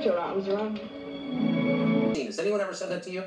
Put your arms around me. Has anyone ever said that to you?